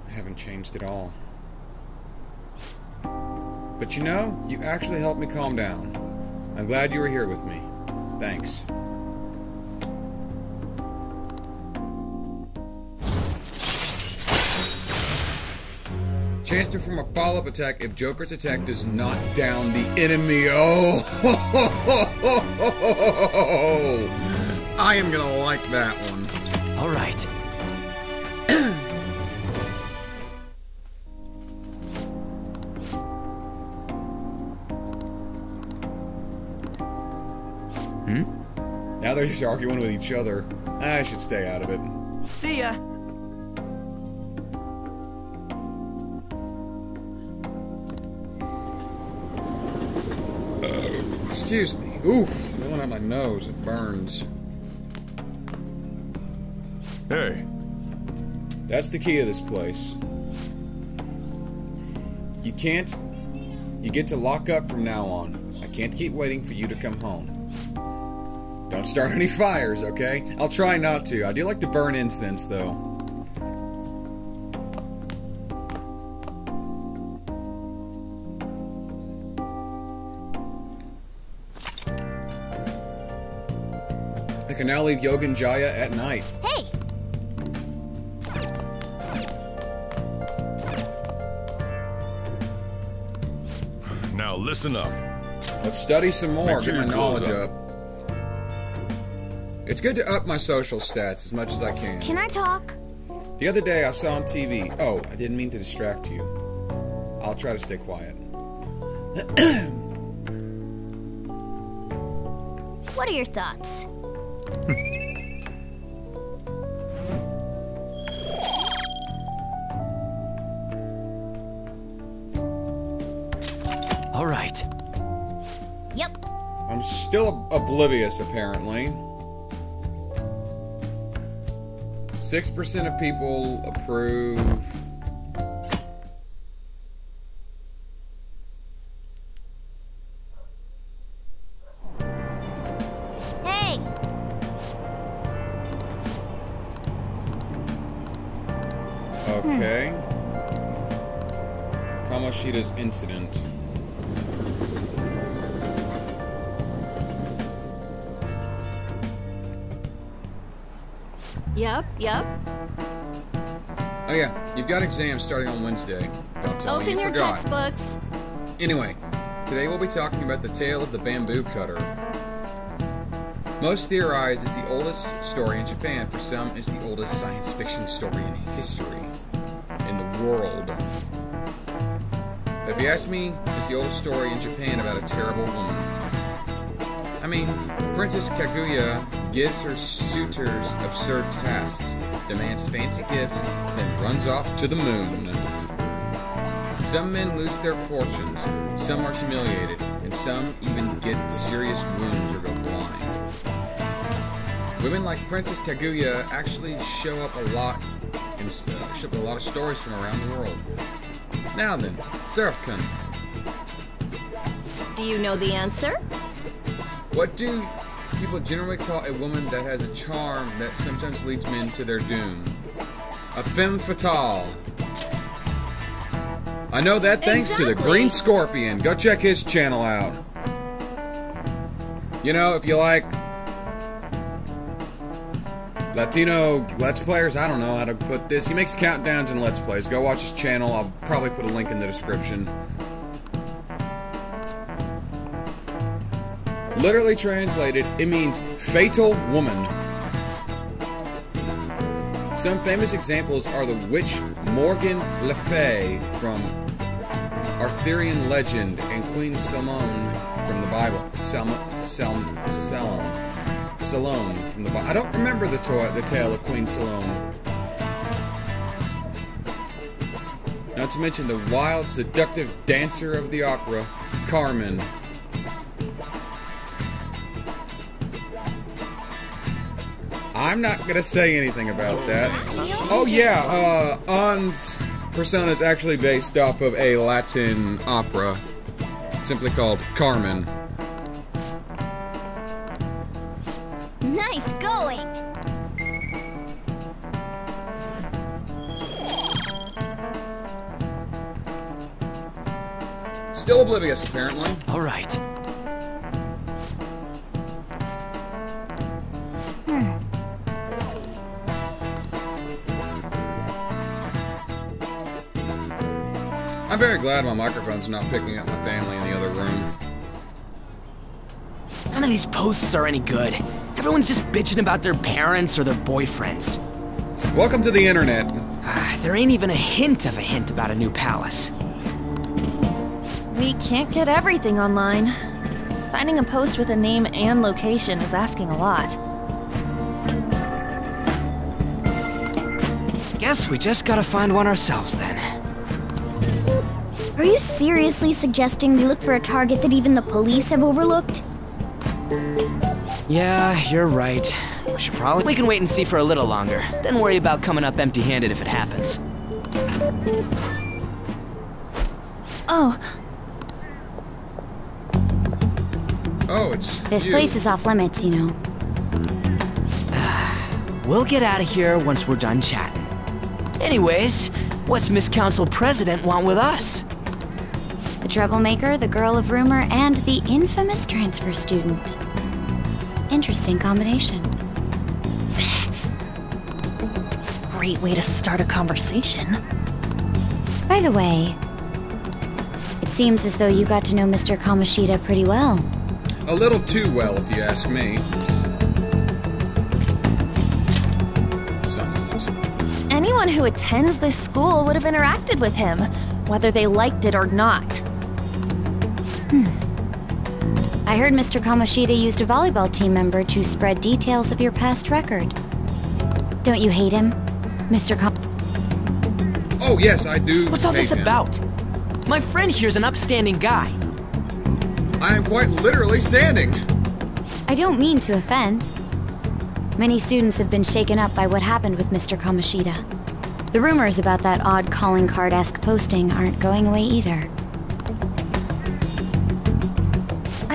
I haven't changed at all. But you know, you actually helped me calm down. I'm glad you were here with me. Thanks. Chance to perform a follow-up attack if Joker's attack does not down the enemy. Oh! [laughs] I am gonna like that one. All right. Hmm? Now they're just arguing with each other. I should stay out of it. See ya. Excuse me. Oof, going out my nose. It burns. Hey. That's the key of this place. You can't. You get to lock up from now on. I can't keep waiting for you to come home. Don't start any fires, okay? I'll try not to. I do like to burn incense, though. I can now leave Yongen-Jaya at night. Listen up. Let's study some more, sure get my your clothes knowledge up. It's good to up my social stats as much as I can. Can I talk? The other day I saw on TV. Oh, I didn't mean to distract you. I'll try to stay quiet. What are your thoughts? Oblivious, apparently. 6% of people approve. Yep. Oh yeah, you've got exams starting on Wednesday. Don't tell me Open you your forgot. textbooks. Anyway, today we'll be talking about the tale of the bamboo cutter. Most theorize it's the oldest story in Japan. For some, it's the oldest science fiction story in history. In the world. If you ask me, it's the oldest story in Japan about a terrible woman. I mean, Princess Kaguya gives her suitors absurd tasks, demands fancy gifts, then runs off to the moon. Some men lose their fortunes, some are humiliated, and some even get serious wounds or go blind. Women like Princess Kaguya actually show up a lot and uh, show up a lot of stories from around the world. Now then, Seraph-kun. Do you know the answer? What do people generally call a woman that has a charm that sometimes leads men to their doom? A femme fatale. I know that thanks to the Green Scorpion. Go check his channel out. You know, if you like Latino Let's Players, I don't know how to put this. He makes countdowns and Let's Plays. Go watch his channel. I'll probably put a link in the description. Literally translated, it means fatal woman. Some famous examples are the witch Morgan Le Fay from Arthurian legend and Queen Salome from the Bible. Salma, Salm, Salome. Salome from the Bible. I don't remember the, to- the tale of Queen Salome. Not to mention the wild, seductive dancer of the opera, Carmen. I'm not gonna say anything about that. Oh yeah, uh, Ann's persona is actually based off of a Latin opera, simply called Carmen. Nice going! Still oblivious, apparently. All right. Very glad my microphone's not picking up my family in the other room. None of these posts are any good. Everyone's just bitching about their parents or their boyfriends. Welcome to the internet. Ah, there ain't even a hint of a hint about a new palace. We can't get everything online. Finding a post with a name and location is asking a lot. Guess we just gotta find one ourselves then. Are you seriously suggesting we look for a target that even the police have overlooked? Yeah, you're right. We should probably. We can wait and see for a little longer, then worry about coming up empty handed if it happens. Oh, Oh, it's This you. place is off limits, you know. [sighs] We'll get out of here once we're done chatting. Anyways, what's Miss Council President want with us? The troublemaker, the girl of rumor, and the infamous transfer student. Interesting combination. [sighs] great way to start a conversation. By the way, it seems as though you got to know Mr. Kamoshida pretty well. A little too well, if you ask me. Somewhat. Anyone who attends this school would have interacted with him, whether they liked it or not. I heard Mr. Kamoshida used a volleyball team member to spread details of your past record. Don't you hate him, Mr. Kam- Oh, yes, I do. What's all this him. about? My friend here's an upstanding guy. I am quite literally standing. I don't mean to offend. Many students have been shaken up by what happened with Mr. Kamoshida. The rumors about that odd calling card-esque posting aren't going away either.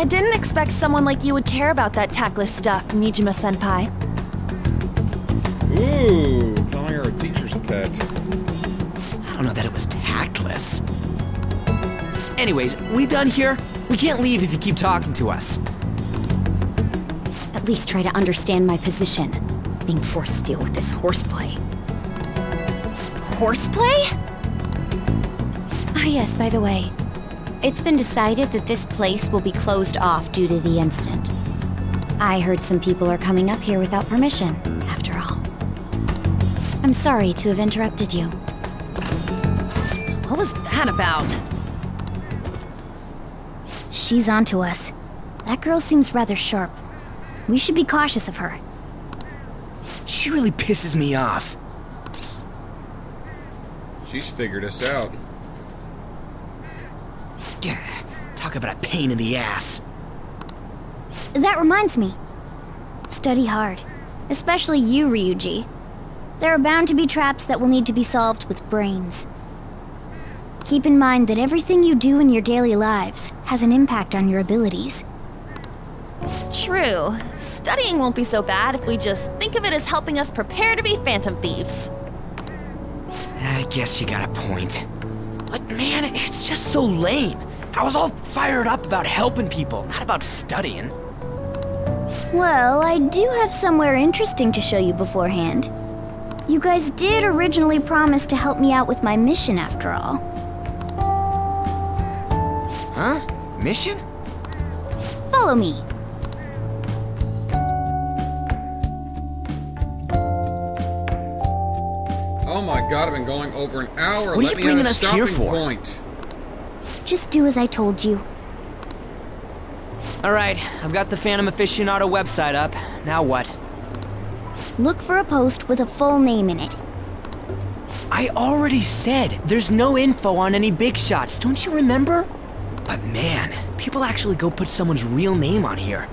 I didn't expect someone like you would care about that tactless stuff, Nijima senpai. Ooh, calling her a teacher's pet. I don't know that it was tactless. Anyways, we done here? We can't leave if you keep talking to us. At least try to understand my position. Being forced to deal with this horseplay. Horseplay? Ah yes, by the way. It's been decided that this place will be closed off due to the incident. I heard some people are coming up here without permission, after all. I'm sorry to have interrupted you. What was that about? She's onto us. That girl seems rather sharp. We should be cautious of her. She really pisses me off. She's figured us out. Gah, Talk about a pain in the ass. That reminds me. Study hard. Especially you, Ryuji. There are bound to be traps that will need to be solved with brains. keep in mind that everything you do in your daily lives has an impact on your abilities. True. Studying won't be so bad if we just think of it as helping us prepare to be phantom thieves. I guess you got a point. But man, it's just so lame. I was all fired up about helping people, not about studying. Well, I do have somewhere interesting to show you beforehand. You guys did originally promise to help me out with my mission after all. Huh? Mission? Follow me. Oh my god, I've been going over an hour. What are you me bringing us here for? point. Just do as I told you. Alright, I've got the Phantom Aficionado website up. Now what? Look for a post with a full name in it. I already said there's no info on any big shots, don't you remember? But man, people actually go put someone's real name on here.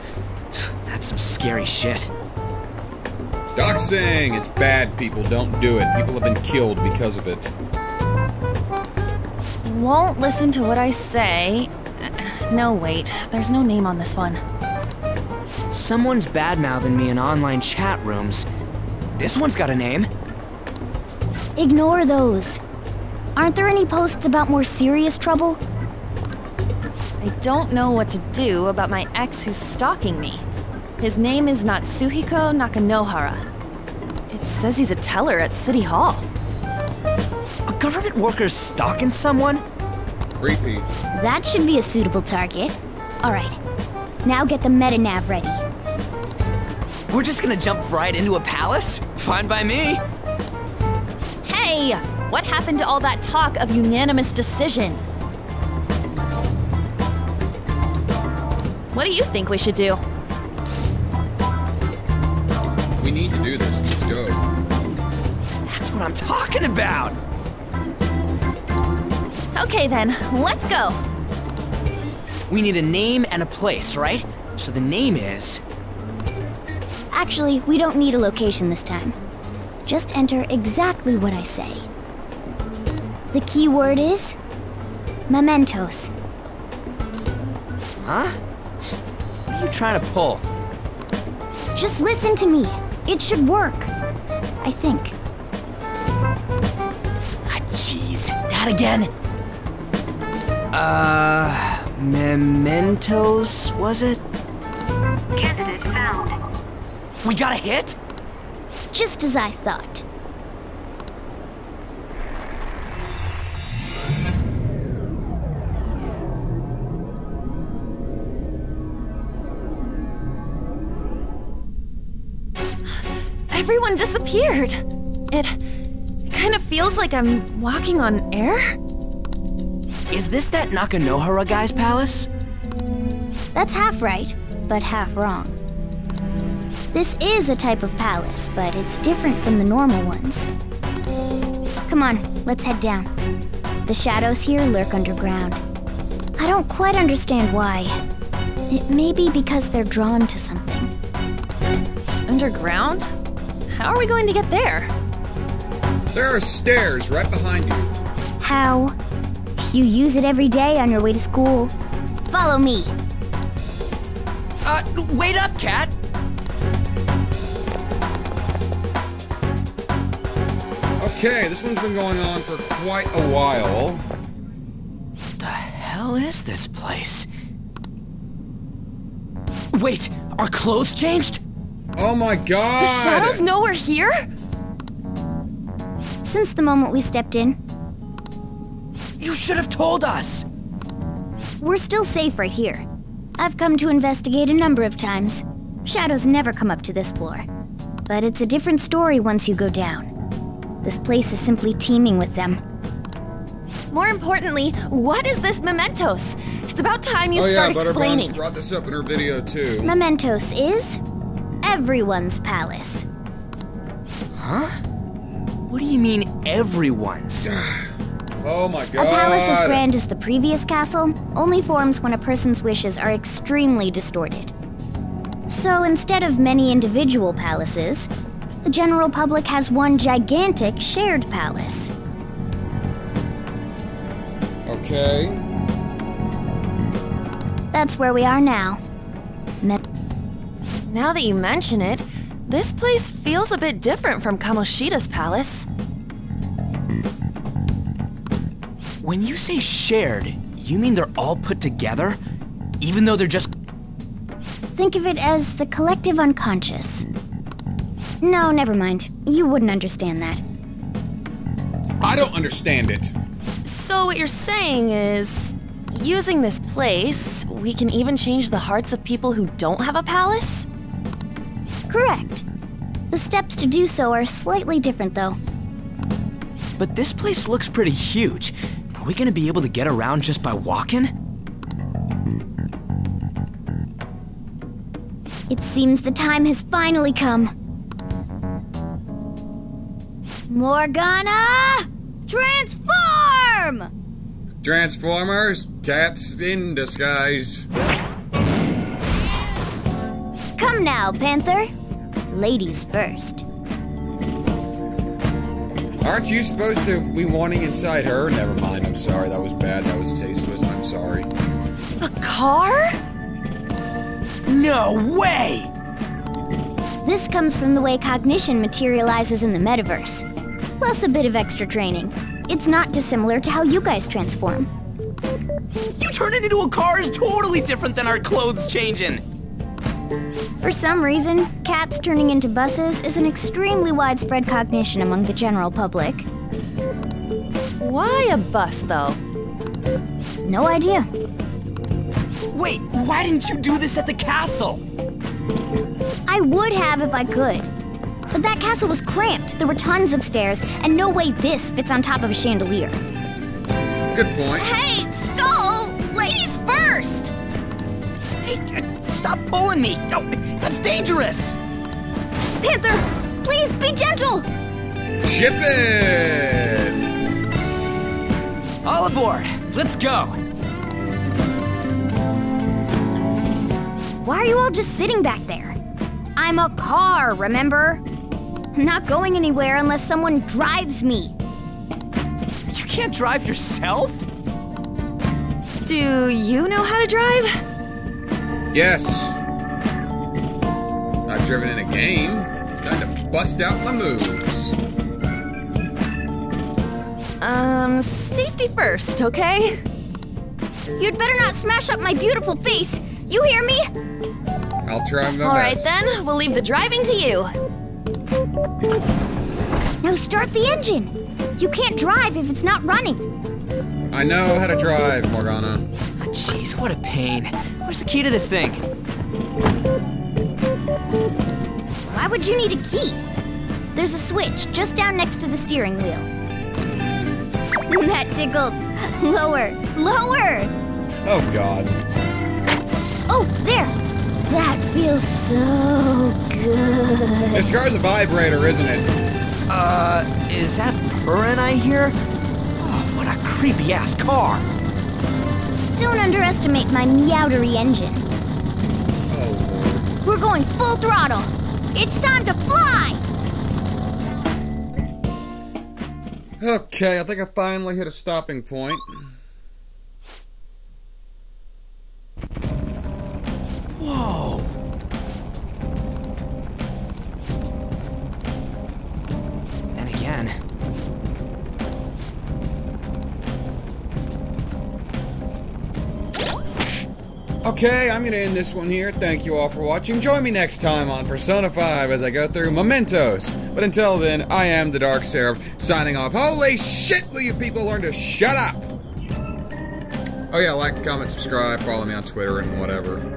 [sighs] That's some scary shit. Doxing! It's bad, people. Don't do it. People have been killed because of it. Won't listen to what I say. No, wait. There's no name on this one. Someone's bad-mouthing me in online chat rooms. This one's got a name. Ignore those. Aren't there any posts about more serious trouble? I don't know what to do about my ex who's stalking me. His name is Natsuhiko Nakanohara. It says he's a teller at City Hall. A government workers stalking someone? Creepy. That should be a suitable target. Alright, now get the meta nav ready. We're just gonna jump right into a palace? Fine by me. Hey! What happened to all that talk of unanimous decision? What do you think we should do? We need to do this. Let's go. That's what I'm talking about. Okay then, let's go. We need a name and a place, right? So the name is... Actually, we don't need a location this time. Just enter exactly what I say. The key word is... Mementos. Huh? What are you trying to pull? Just listen to me. It should work. I think. Ah, jeez. That again? Uh... Mementos, was it? Candidate found. We got a hit? Just as I thought. Everyone disappeared. It, it kind of feels like I'm walking on air. Is this that Nakanohara guy's palace? That's half right, but half wrong. This is a type of palace, but it's different from the normal ones. Come on, let's head down. The shadows here lurk underground. I don't quite understand why. It may be because they're drawn to something. Underground? How are we going to get there? There are stairs right behind you. How? You use it every day on your way to school. Follow me. Uh, wait up, Cat! Okay, this one's been going on for quite a while. What the hell is this place? Wait, our clothes changed? Oh my god! The shadows know we're here? Since the moment we stepped in, You should have told us! we're still safe right here. I've come to investigate a number of times. Shadows never come up to this floor. But it's a different story once you go down. This place is simply teeming with them. More importantly, what is this mementos? It's about time you oh yeah, start Butterbones explaining. brought this up in her video too. Mementos is everyone's palace. Huh? What do you mean, everyone's? [sighs] [sighs] [sighs] Oh my A palace as grand as the previous castle only forms when a person's wishes are extremely distorted. So instead of many individual palaces, the general public has one gigantic shared palace. Okay. That's where we are now. Me- Now that you mention it, this place feels a bit different from Kamoshida's palace. When you say shared, you mean they're all put together? Even though they're just. Think of it as the collective unconscious. No, never mind. You wouldn't understand that. I don't understand it. So what you're saying is, using this place, we can even change the hearts of people who don't have a palace? Correct. The steps to do so are slightly different, though. But this place looks pretty huge. Are we gonna be able to get around just by walking? It seems the time has finally come. Morgana! Transform! Transformers, cats in disguise. Come now, Panther. Ladies first. Aren't you supposed to be wanting inside her? Never mind, I'm sorry. That was bad. That was tasteless. I'm sorry. A car? No way! This comes from the way cognition materializes in the metaverse. Plus a bit of extra training. It's not dissimilar to how you guys transform. You turning into a car is totally different than our clothes changing! For some reason, cats turning into buses is an extremely widespread cognition among the general public. Why a bus, though? No idea. Wait, why didn't you do this at the castle? I would have if I could. But that castle was cramped. There were tons of stairs, and no way this fits on top of a chandelier. Good point. Hey, stop pulling me! No, that's dangerous! Panther, please be gentle! Ship it! All aboard! Let's go! Why are you all just sitting back there? I'm a car, remember? I'm not going anywhere unless someone drives me. You can't drive yourself? Do you know how to drive? Yes. I've driven in a game. Time to bust out my moves. Um, safety first, okay? You'd better not smash up my beautiful face. You hear me? I'll try my All right best. then, we'll leave the driving to you. Now start the engine. You can't drive if it's not running. I know how to drive, Morgana. Jeez, what a pain. Where's the key to this thing? Why would you need a key? There's a switch just down next to the steering wheel. [laughs] that tickles. Lower, lower. Oh god. Oh, there. That feels so good. This car's a vibrator, isn't it? Uh, is that purring I hear? Oh, what a creepy ass car! Don't underestimate my meowdery engine. We're going full throttle. It's time to fly! Okay, I think I finally hit a stopping point. Okay, I'm gonna end this one here. Thank you all for watching. Join me next time on Persona 5 as I go through Mementos. But until then, I am the Dark Seraph, signing off. Holy shit, will you people learn to shut up? Oh yeah, like, comment, subscribe, follow me on Twitter and whatever.